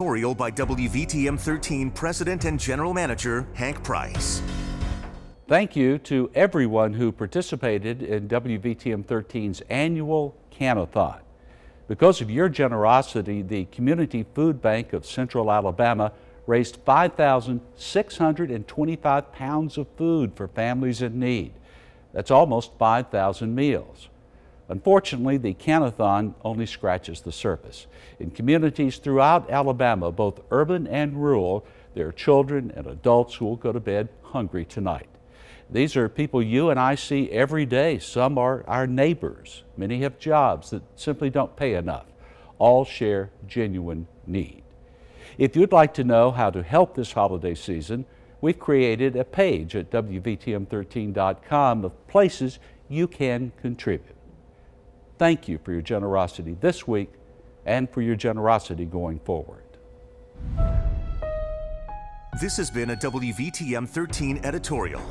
Editorial by WVTM 13 President and General Manager Hank Price. Thank you to everyone who participated in WVTM 13's annual Canathon. Because of your generosity, the Community Food Bank of Central Alabama raised 5,625 pounds of food for families in need. That's almost 5,000 meals. Unfortunately, the Canathon only scratches the surface. In communities throughout Alabama, both urban and rural, there are children and adults who will go to bed hungry tonight. These are people you and I see every day. Some are our neighbors. Many have jobs that simply don't pay enough. All share genuine need. If you'd like to know how to help this holiday season, we've created a page at WVTM13.com of places you can contribute. Thank you for your generosity this week and for your generosity going forward. This has been a WVTM 13 editorial.